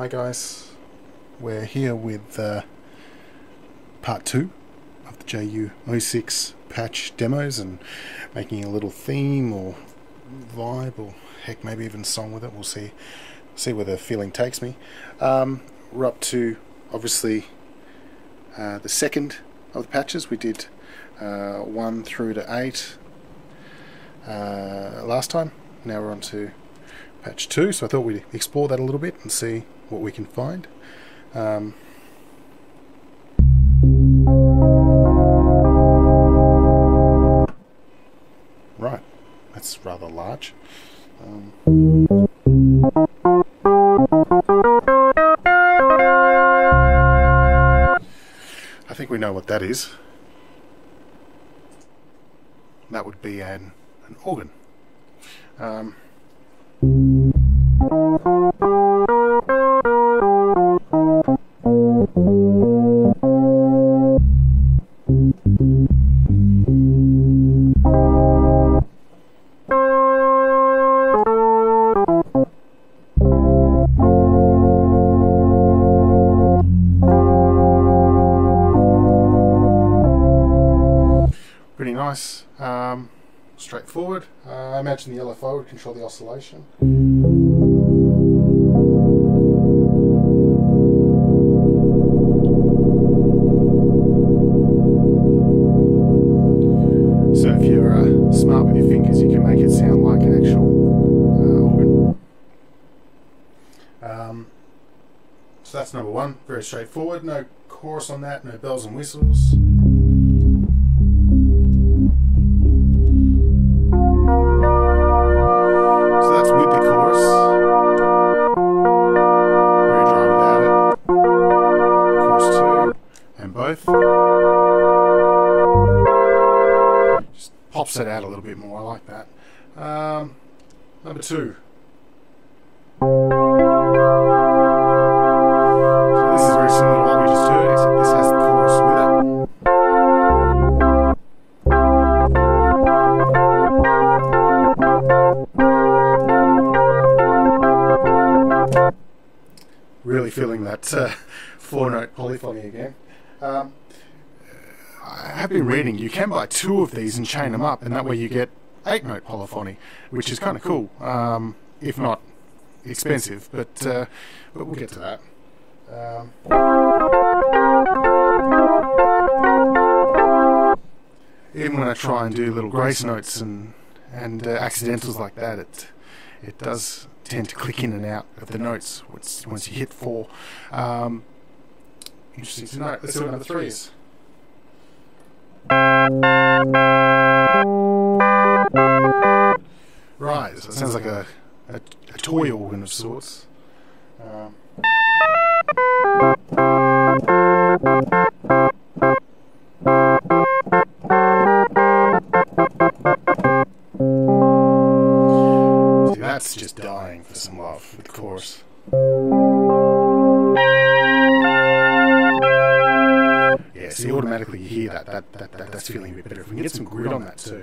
Hi guys, we're here with uh, part two of the JU06 patch demos and making a little theme or vibe or heck maybe even song with it. We'll see see where the feeling takes me. Um, we're up to obviously uh, the second of the patches. We did uh, one through to eight uh, last time. Now we're on to patch 2 so I thought we'd explore that a little bit and see what we can find. Um, right. That's rather large. Um, I think we know what that is. That would be an, an organ. Um, nice. Um, straightforward. Uh, I imagine the LFO would control the oscillation. So if you're uh, smart with your fingers, you can make it sound like an actual uh, organ. Um, so that's number one. Very straightforward. No chorus on that. No bells and whistles. Both. Just pops it out a little bit more. I like that. Um, number two. Reading you can buy two of these and chain them up, and that way you get eight note polyphony, which is kind of cool, um, if not expensive. But uh, but we'll get to that. Um, even when I try and do little grace notes and and uh, accidentals like that, it it does tend to click in and out of the notes once once you hit four. Um, interesting to note. Let's see what number three is. Right, so it sounds like a, a, a toy organ of sorts. Um, see, that's just dying for some love of the bit better. If we can get some grit on that too.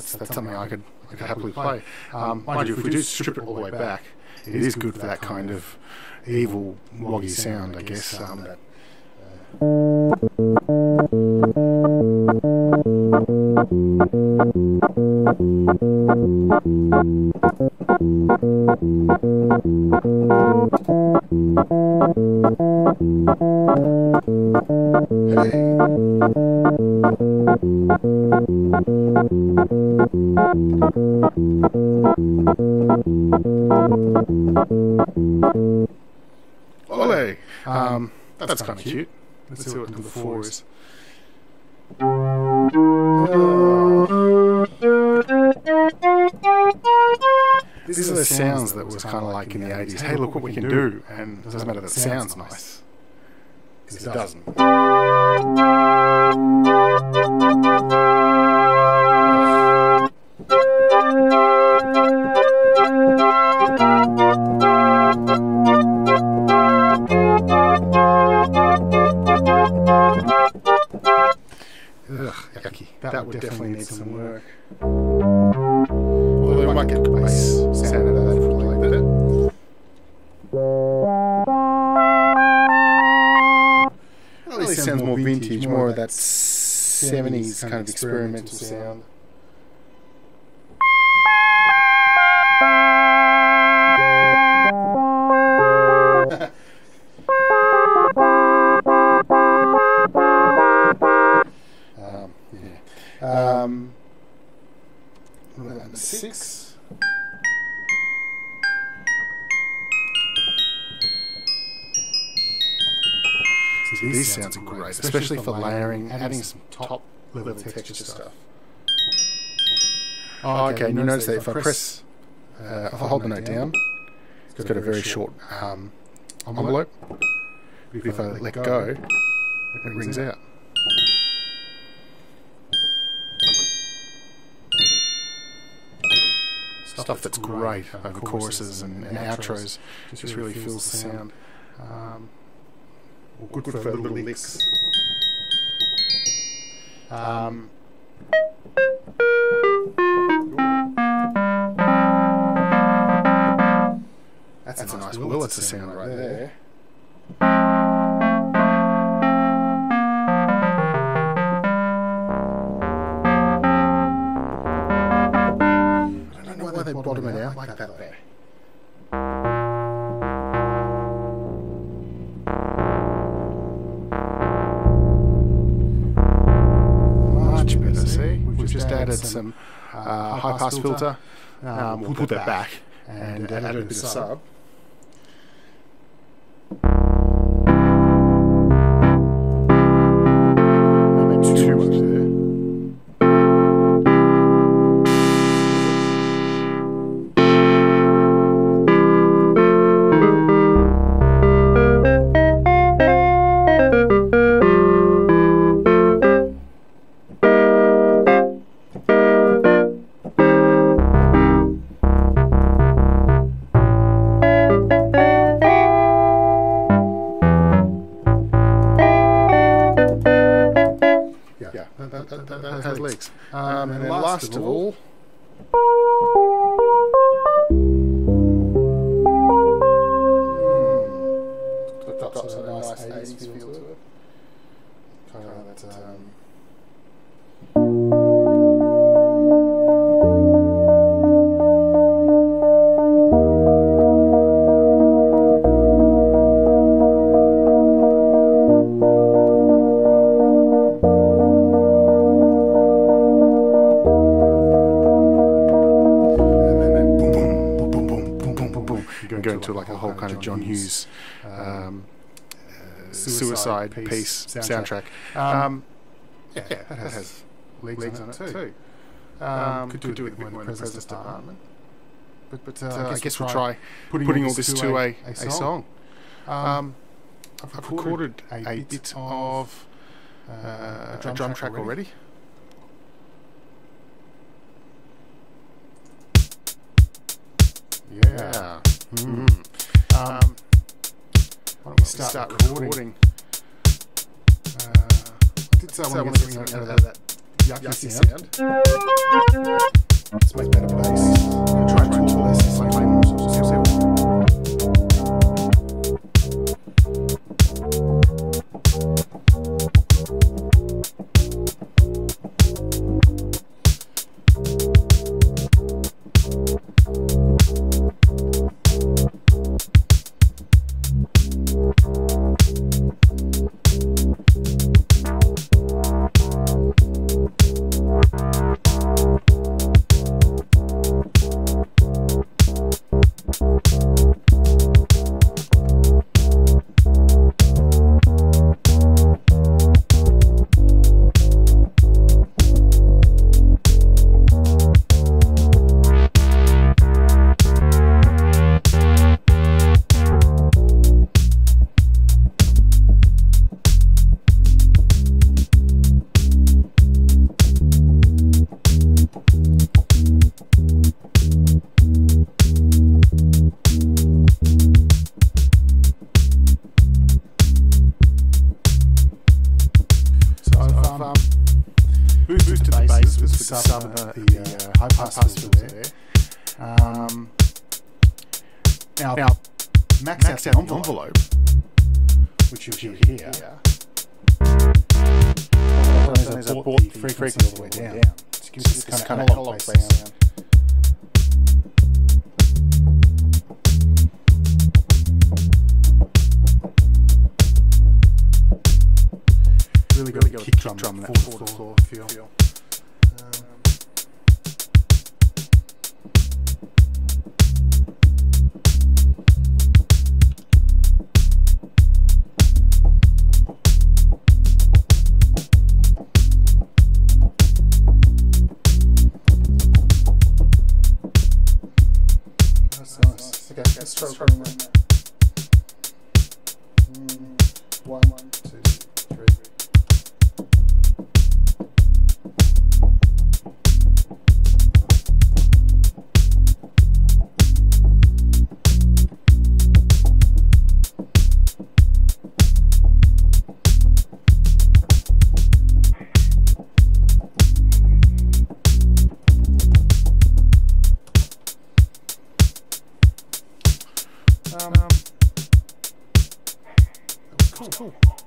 That's that's something I could I could happily play. Um, mind you, if we do strip it all the way back, it is good for that kind of evil woggy sound, I guess. Um, that, uh, Ole! Um, that's, kind of cute. Let's, see what number four is. These are the sounds that was kind of like in the 80s. Hey, look what we can do. And it doesn't matter that it sounds nice. Because it doesn't. 70s kind of experimental sound. Um, yeah. Um, six. See, these sounds are great, especially for layering, adding some top level texture stuff. Oh, okay, and you notice that if I press, uh, if I hold the note down, it's got a very short um, envelope. If I let go, it rings out. Stuff that's great over choruses and, and outros just really fills the sound. Um, good, for, the little licks. Um, that's, a nice Wurlitzer sound right there. I added some uh, high pass filter. Um, we'll put that back and uh, add a bit of sub. Of all, into like a whole kind of John Hughes um, uh, suicide piece soundtrack. Um, yeah, that has legs on it too. Um, could do it with more in the President's Department. But, but uh, I guess we'll try putting all this to a, a song. Um, I've recorded a bit of uh, a drum track already. Yeah. Mm. Um, why don't we start, start recording? Uh, I did say I want to get something out of that, that yucky, yucky sound. sound. Let's make better bass. I'm gonna try and. There. Um, now, now max, max out the envelope, envelope, which you'll hear here. As I brought the frequency all the way down. To give this kind of analog based sound. Really got really a kick drum, drum that fourth floor feel. feel. stroke room. Cool.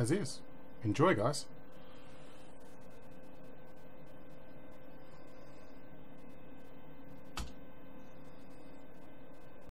As is. Enjoy, guys.